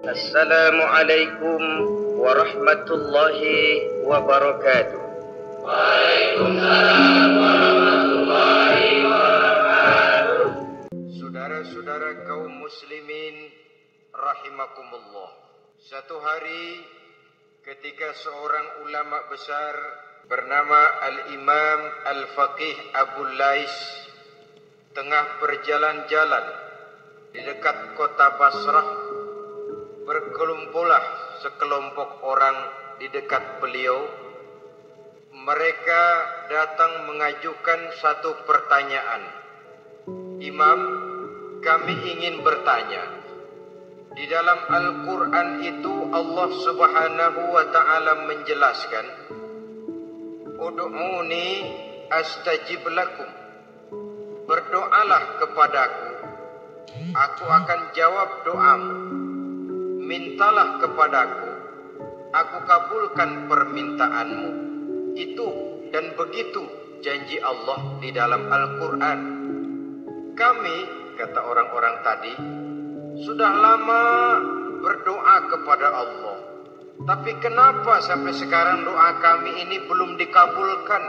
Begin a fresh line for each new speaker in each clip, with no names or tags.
Assalamualaikum warahmatullahi wabarakatuh. Waalaikumsalam warahmatullahi wabarakatuh. Saudara-saudara kaum muslimin rahimakumullah. Satu hari ketika seorang ulama besar bernama Al-Imam Al-Faqih Abu Lais tengah berjalan-jalan di dekat kota Basrah berkelumpulah sekelompok orang di dekat beliau. Mereka datang mengajukan satu pertanyaan. Imam, kami ingin bertanya. Di dalam Al-Quran itu Allah subhanahu wa ta'ala menjelaskan Udu'uni astajib lakum. Berdoalah kepadaku. Aku akan jawab doamu Mintalah kepadaku Aku kabulkan permintaanmu Itu dan begitu janji Allah di dalam Al-Quran kami, kata orang-orang tadi, sudah lama berdoa kepada Allah. Tapi kenapa sampai sekarang doa kami ini belum dikabulkan?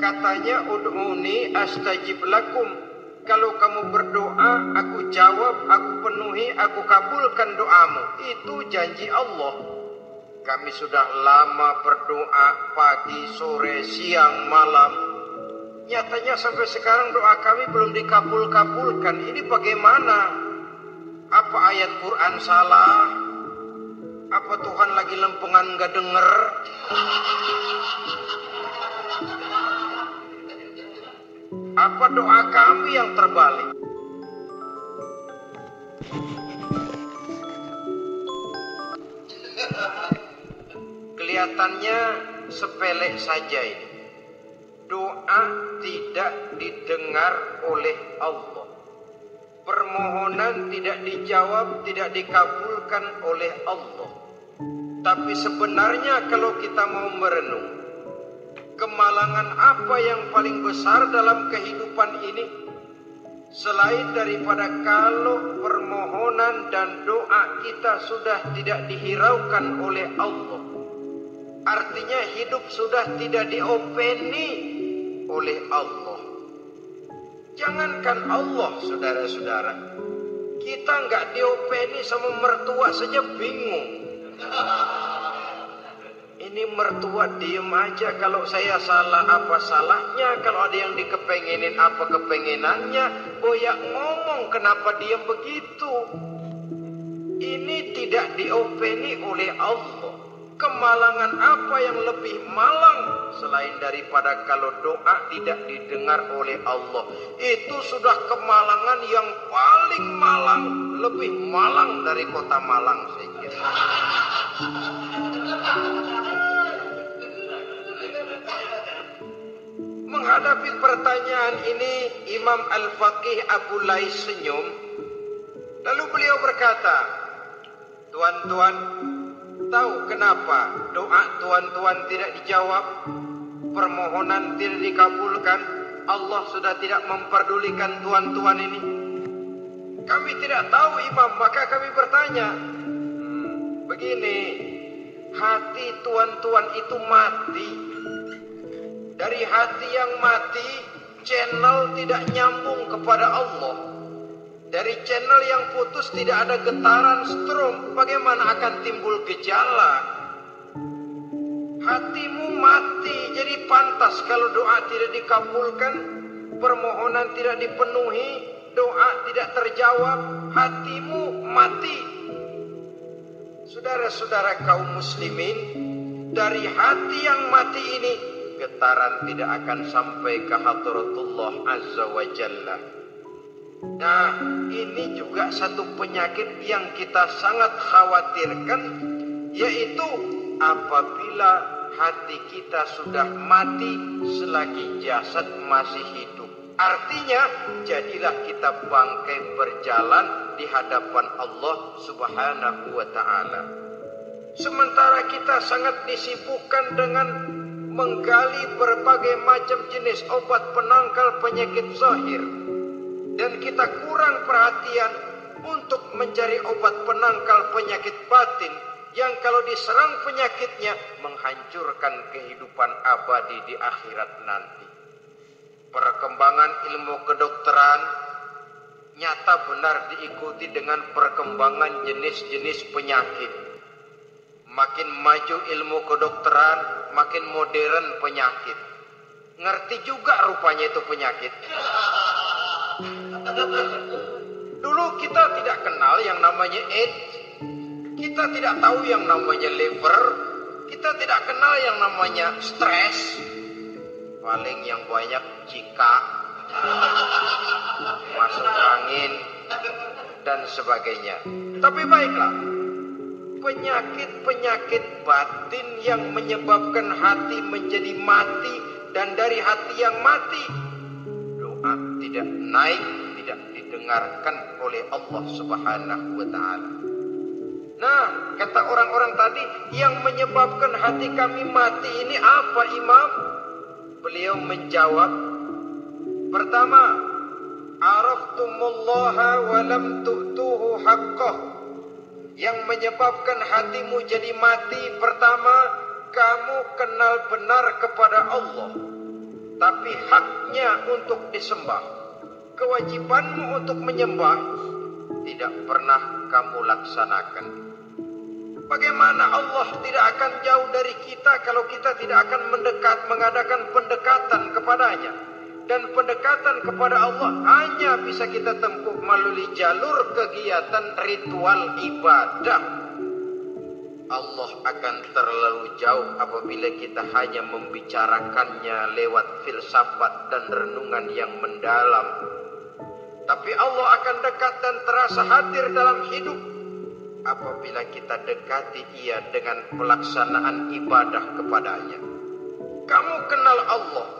Katanya ud'uni astajib lakum. Kalau kamu berdoa, aku jawab, aku penuhi, aku kabulkan doamu. Itu janji Allah. Kami sudah lama berdoa pagi, sore, siang, malam Nyatanya sampai sekarang doa kami belum dikabul-kabulkan. Ini bagaimana? Apa ayat Quran salah? Apa Tuhan lagi lempengan gak denger? Apa doa kami yang terbalik? Kelihatannya sepele saja ini doa tidak didengar oleh Allah. Permohonan tidak dijawab, tidak dikabulkan oleh Allah. Tapi sebenarnya kalau kita mau merenung, kemalangan apa yang paling besar dalam kehidupan ini? Selain daripada kalau permohonan dan doa kita sudah tidak dihiraukan oleh Allah. Artinya hidup sudah tidak diopeni oleh Allah. Jangankan Allah, saudara-saudara. Kita nggak diopeni sama mertua saja bingung. Ini mertua diem aja kalau saya salah apa salahnya Kalau ada yang dikepengenin apa kepengenannya Boyak ngomong kenapa dia begitu Ini tidak diopeni oleh Allah Kemalangan apa yang lebih malang selain daripada kalau doa tidak didengar oleh Allah. Itu sudah kemalangan yang paling malang, lebih malang dari kota Malang saya kira. Menghadapi pertanyaan ini Imam Al-Faqih Abu Lais senyum Lalu beliau berkata Tuan-tuan Tahu kenapa doa tuan-tuan tidak dijawab? Permohonan tidak dikabulkan? Allah sudah tidak memperdulikan tuan-tuan ini? Kami tidak tahu imam, maka kami bertanya. Hmm, begini, hati tuan-tuan itu mati. Dari hati yang mati, channel tidak nyambung kepada Allah. Dari channel yang putus tidak ada getaran strom, bagaimana akan timbul gejala? Hatimu mati, jadi pantas kalau doa tidak dikabulkan, permohonan tidak dipenuhi, doa tidak terjawab, hatimu mati. Saudara-saudara kaum muslimin, dari hati yang mati ini, getaran tidak akan sampai ke hadratullah azza wa jalla. Nah, ini juga satu penyakit yang kita sangat khawatirkan, yaitu apabila hati kita sudah mati selagi jasad masih hidup. Artinya, jadilah kita bangkai berjalan di hadapan Allah Subhanahu wa Ta'ala. Sementara kita sangat disibukkan dengan menggali berbagai macam jenis obat penangkal penyakit zahir dan kita kurang perhatian untuk mencari obat penangkal penyakit batin yang kalau diserang penyakitnya menghancurkan kehidupan abadi di akhirat nanti. Perkembangan ilmu kedokteran nyata benar diikuti dengan perkembangan jenis-jenis penyakit. Makin maju ilmu kedokteran, makin modern penyakit. Ngerti juga rupanya itu penyakit. Dulu kita tidak kenal yang namanya AIDS. Kita tidak tahu yang namanya liver. Kita tidak kenal yang namanya stres. Paling yang banyak jika masuk angin dan sebagainya. Tapi baiklah, penyakit-penyakit batin yang menyebabkan hati menjadi mati dan dari hati yang mati doa tidak naik, tidak didengarkan oleh Allah Subhanahu wa taala. Nah, kata orang-orang tadi yang menyebabkan hati kami mati ini apa Imam? Beliau menjawab, pertama, araftumullaha wa lam tu'tuhu haqqah. Yang menyebabkan hatimu jadi mati pertama, kamu kenal benar kepada Allah. Tapi haknya untuk disembah. Kewajibanmu untuk menyembah tidak pernah kamu laksanakan. Bagaimana Allah tidak akan jauh dari kita kalau kita tidak akan mendekat mengadakan pendekatan kepadanya? Dan pendekatan kepada Allah hanya bisa kita tempuh melalui jalur kegiatan ritual ibadah. Allah akan terlalu jauh apabila kita hanya membicarakannya lewat filsafat dan renungan yang mendalam. Tapi Allah akan dekat dan terasa hadir dalam hidup apabila kita dekati ia dengan pelaksanaan ibadah kepadanya. Kamu kenal Allah,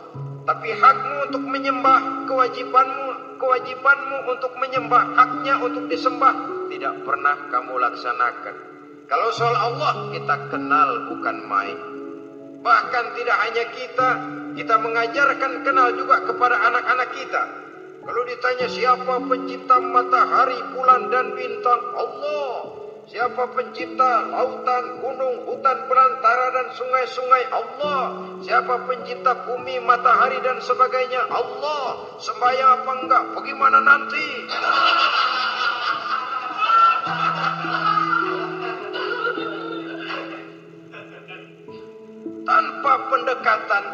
tapi hakmu untuk menyembah, kewajibanmu, kewajibanmu untuk menyembah, haknya untuk disembah tidak pernah kamu laksanakan. Kalau soal Allah kita kenal bukan main. Bahkan tidak hanya kita, kita mengajarkan kenal juga kepada anak-anak kita. Kalau ditanya siapa pencipta matahari, bulan dan bintang, Allah. Siapa pencipta lautan, gunung, hutan belantara dan sungai-sungai? Allah. Siapa pencipta bumi, matahari dan sebagainya? Allah. Sembahyang apa enggak? Bagaimana nanti? Tanpa pendekatan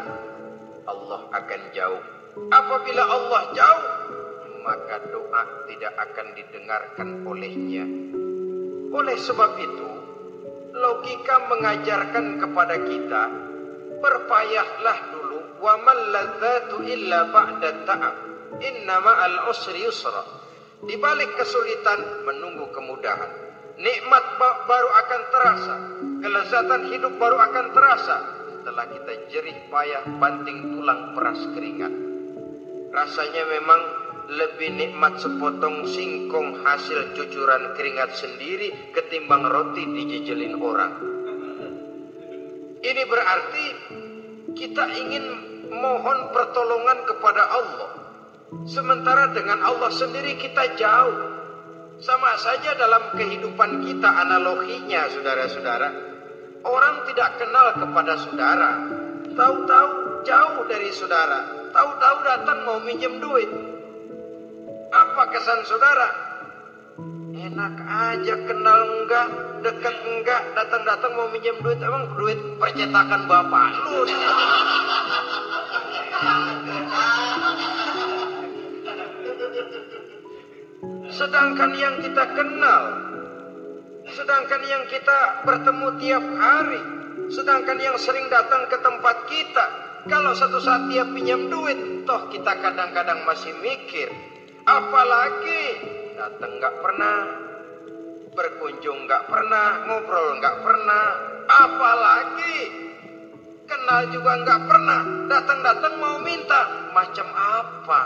Allah akan jauh. Apabila Allah jauh, maka doa tidak akan didengarkan olehnya. Oleh sebab itu, logika mengajarkan kepada kita, berpayahlah dulu wa man ladzatu illa ba'da ta'ab. Innama al-usri yusra. Di balik kesulitan menunggu kemudahan. Nikmat baru akan terasa, kelezatan hidup baru akan terasa setelah kita jerih payah banting tulang peras keringat. Rasanya memang lebih nikmat sepotong singkong hasil cucuran keringat sendiri ketimbang roti dijejelin orang. Ini berarti kita ingin mohon pertolongan kepada Allah. Sementara dengan Allah sendiri kita jauh. Sama saja dalam kehidupan kita analoginya saudara-saudara. Orang tidak kenal kepada saudara. Tahu-tahu jauh dari saudara. Tahu-tahu datang mau minjem duit. Apa kesan saudara? Enak aja kenal enggak, dekat enggak, datang-datang mau minjem duit. Emang duit percetakan bapak lu. Sedangkan yang kita kenal, sedangkan yang kita bertemu tiap hari, sedangkan yang sering datang ke tempat kita, kalau satu saat dia pinjam duit, toh kita kadang-kadang masih mikir, apalagi? Datang nggak pernah, berkunjung nggak pernah, ngobrol nggak pernah, apalagi? Kenal juga nggak pernah, datang-datang mau minta, macam apa?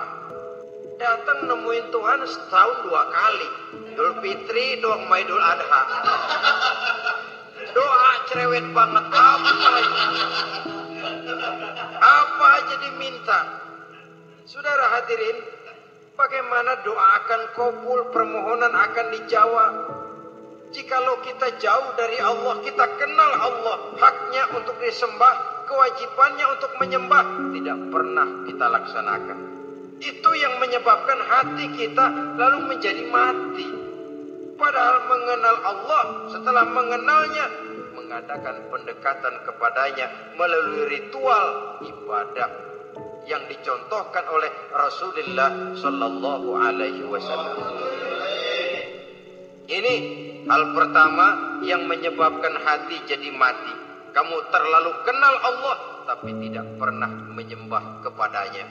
Datang nemuin Tuhan setahun dua kali, Idul Fitri, doang Maidul Adha. Doa cerewet banget. Apa Apa aja diminta. Saudara hadirin, bagaimana doa akan kabul, permohonan akan dijawab. Jikalau kita jauh dari Allah, kita kenal Allah, haknya untuk disembah, kewajibannya untuk menyembah, tidak pernah kita laksanakan. Itu yang menyebabkan hati kita lalu menjadi mati. Padahal mengenal Allah, setelah mengenalnya, mengadakan pendekatan kepadanya melalui ritual ibadah yang dicontohkan oleh Rasulullah Sallallahu Alaihi Wasallam. Ini hal pertama yang menyebabkan hati jadi mati. Kamu terlalu kenal Allah tapi tidak pernah menyembah kepadanya.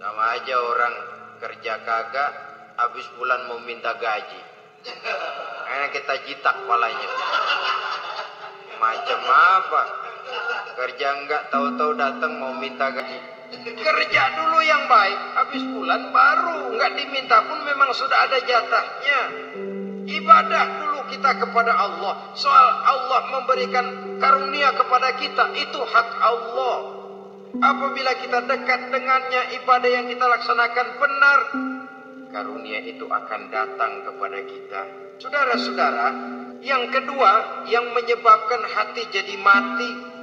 Sama aja orang kerja kagak habis bulan mau minta gaji. Enak kita jitak palanya. Macam apa? Kerja enggak tahu-tahu datang mau minta gaji. Kerja dulu yang baik, habis bulan baru enggak diminta pun memang sudah ada jatahnya. Ibadah dulu kita kepada Allah. Soal Allah memberikan karunia kepada kita itu hak Allah. Apabila kita dekat dengannya ibadah yang kita laksanakan benar, karunia itu akan datang kepada kita. Saudara-saudara, yang kedua yang menyebabkan hati jadi mati